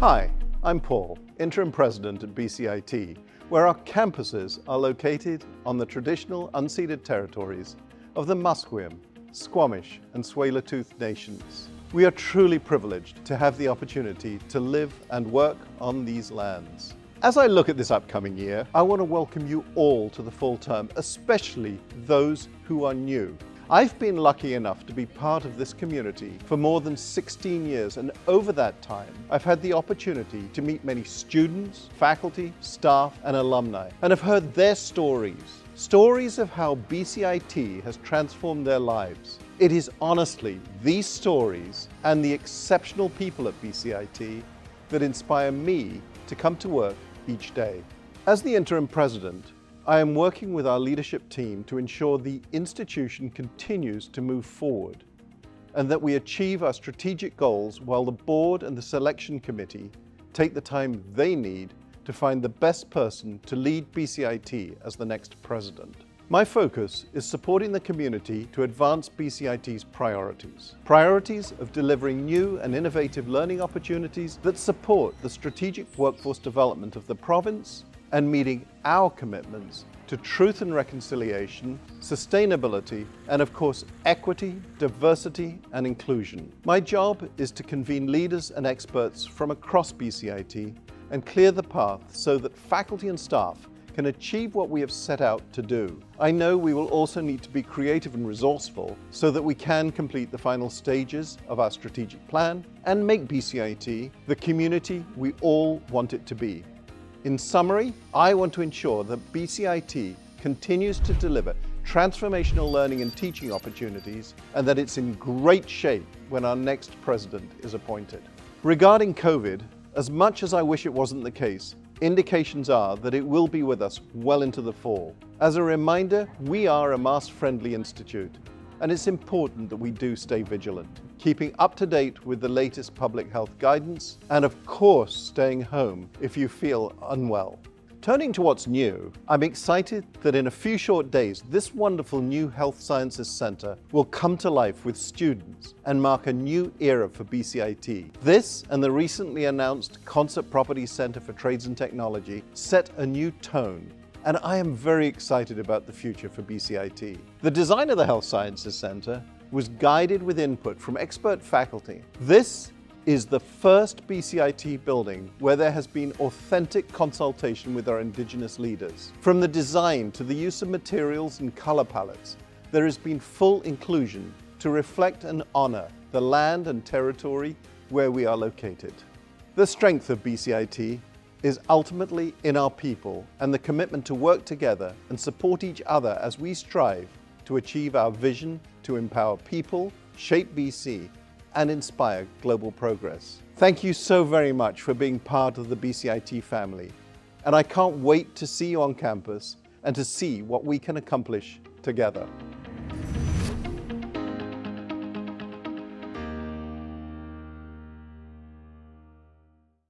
Hi, I'm Paul, Interim President at BCIT, where our campuses are located on the traditional unceded territories of the Musqueam, Squamish and Tsleil-Waututh nations. We are truly privileged to have the opportunity to live and work on these lands. As I look at this upcoming year, I want to welcome you all to the fall term, especially those who are new. I've been lucky enough to be part of this community for more than 16 years and over that time I've had the opportunity to meet many students, faculty, staff and alumni and have heard their stories. Stories of how BCIT has transformed their lives. It is honestly these stories and the exceptional people at BCIT that inspire me to come to work each day. As the interim president, I am working with our leadership team to ensure the institution continues to move forward and that we achieve our strategic goals while the board and the selection committee take the time they need to find the best person to lead BCIT as the next president. My focus is supporting the community to advance BCIT's priorities. Priorities of delivering new and innovative learning opportunities that support the strategic workforce development of the province and meeting our commitments to truth and reconciliation, sustainability, and of course, equity, diversity, and inclusion. My job is to convene leaders and experts from across BCIT and clear the path so that faculty and staff can achieve what we have set out to do. I know we will also need to be creative and resourceful so that we can complete the final stages of our strategic plan and make BCIT the community we all want it to be. In summary, I want to ensure that BCIT continues to deliver transformational learning and teaching opportunities and that it's in great shape when our next president is appointed. Regarding COVID, as much as I wish it wasn't the case, indications are that it will be with us well into the fall. As a reminder, we are a mask-friendly institute and it's important that we do stay vigilant, keeping up to date with the latest public health guidance, and of course, staying home if you feel unwell. Turning to what's new, I'm excited that in a few short days, this wonderful new Health Sciences Centre will come to life with students and mark a new era for BCIT. This and the recently announced Concert Property Centre for Trades and Technology set a new tone and I am very excited about the future for BCIT. The design of the Health Sciences Centre was guided with input from expert faculty. This is the first BCIT building where there has been authentic consultation with our Indigenous leaders. From the design to the use of materials and colour palettes, there has been full inclusion to reflect and honour the land and territory where we are located. The strength of BCIT is ultimately in our people and the commitment to work together and support each other as we strive to achieve our vision to empower people, shape BC, and inspire global progress. Thank you so very much for being part of the BCIT family, and I can't wait to see you on campus and to see what we can accomplish together.